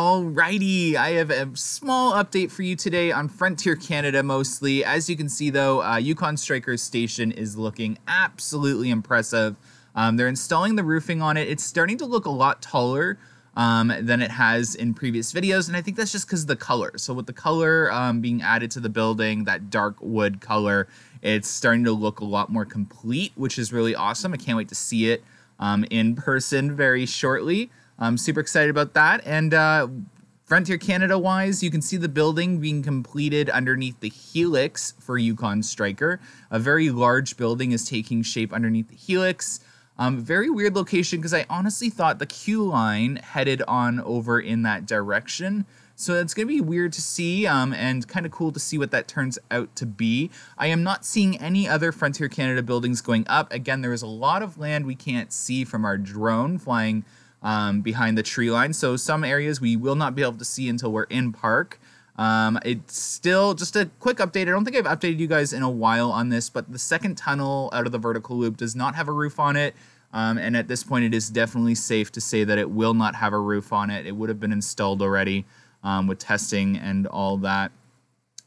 Alrighty, I have a small update for you today on Frontier Canada mostly. As you can see though, uh, Yukon Striker's station is looking absolutely impressive. Um, they're installing the roofing on it. It's starting to look a lot taller um, than it has in previous videos, and I think that's just because of the color. So with the color um, being added to the building, that dark wood color, it's starting to look a lot more complete, which is really awesome. I can't wait to see it um, in person very shortly. I'm super excited about that. And uh, Frontier Canada wise, you can see the building being completed underneath the helix for Yukon Striker. A very large building is taking shape underneath the helix. Um, very weird location because I honestly thought the queue line headed on over in that direction. So it's going to be weird to see um, and kind of cool to see what that turns out to be. I am not seeing any other Frontier Canada buildings going up. Again, there is a lot of land we can't see from our drone flying um, behind the tree line. So some areas we will not be able to see until we're in park. Um, it's still just a quick update. I don't think I've updated you guys in a while on this, but the second tunnel out of the vertical loop does not have a roof on it. Um, and at this point, it is definitely safe to say that it will not have a roof on it. It would have been installed already um, with testing and all that.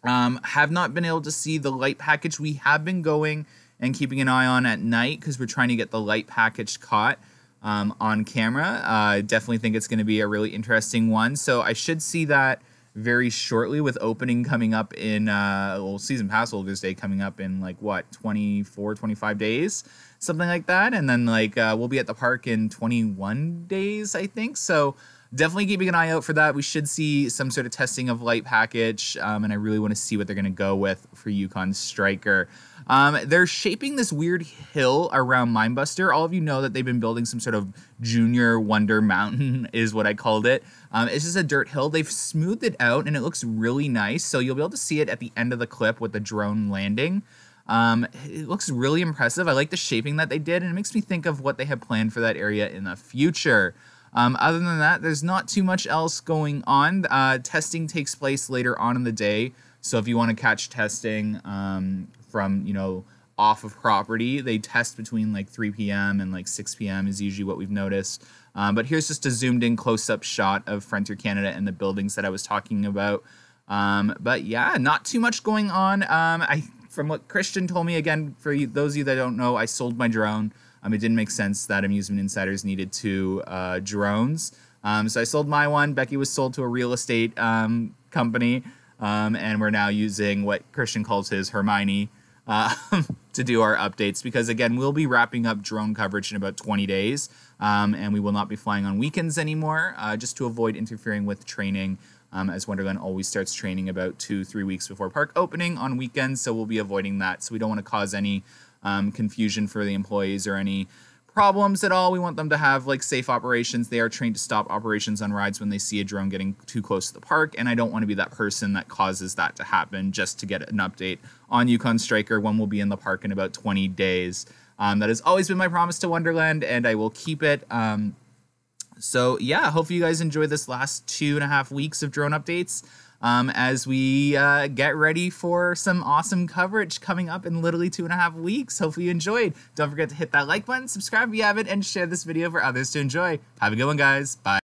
Um, have not been able to see the light package. We have been going and keeping an eye on at night because we're trying to get the light package caught um, on camera. I uh, definitely think it's going to be a really interesting one. So I should see that very shortly with opening coming up in, uh, well, season pass holders day coming up in like what, 24, 25 days, something like that. And then like uh, we'll be at the park in 21 days, I think. So definitely keeping an eye out for that. We should see some sort of testing of light package, um, and I really want to see what they're going to go with for Yukon Striker. Um, they're shaping this weird hill around Minebuster. All of you know that they've been building some sort of junior wonder mountain, is what I called it. Um, it's just a dirt hill. They've smoothed it out, and it looks really nice. So you'll be able to see it at the end of the clip with the drone landing. Um, it looks really impressive. I like the shaping that they did, and it makes me think of what they have planned for that area in the future. Um, other than that, there's not too much else going on. Uh, testing takes place later on in the day. So if you want to catch testing um, from, you know, off of property, they test between like 3 p.m. and like 6 p.m. is usually what we've noticed. Um, but here's just a zoomed in close up shot of Frontier Canada and the buildings that I was talking about. Um, but yeah, not too much going on. Um, I from what Christian told me again, for you, those of you that don't know, I sold my drone. Um, it didn't make sense that Amusement Insiders needed two uh, drones. Um, so I sold my one. Becky was sold to a real estate um, company. Um, and we're now using what Christian calls his Hermione uh, to do our updates because, again, we'll be wrapping up drone coverage in about 20 days. Um, and we will not be flying on weekends anymore uh, just to avoid interfering with training. Um, as Wonderland always starts training about two, three weeks before park opening on weekends. So we'll be avoiding that. So we don't want to cause any um, confusion for the employees or any problems at all. We want them to have like safe operations. They are trained to stop operations on rides when they see a drone getting too close to the park. And I don't want to be that person that causes that to happen just to get an update on Yukon Striker when we'll be in the park in about 20 days. Um, that has always been my promise to Wonderland, and I will keep it. Um, so yeah, hopefully you guys enjoy this last two and a half weeks of drone updates um, as we uh, get ready for some awesome coverage coming up in literally two and a half weeks. Hopefully you enjoyed. Don't forget to hit that like button, subscribe if you haven't, and share this video for others to enjoy. Have a good one, guys. Bye.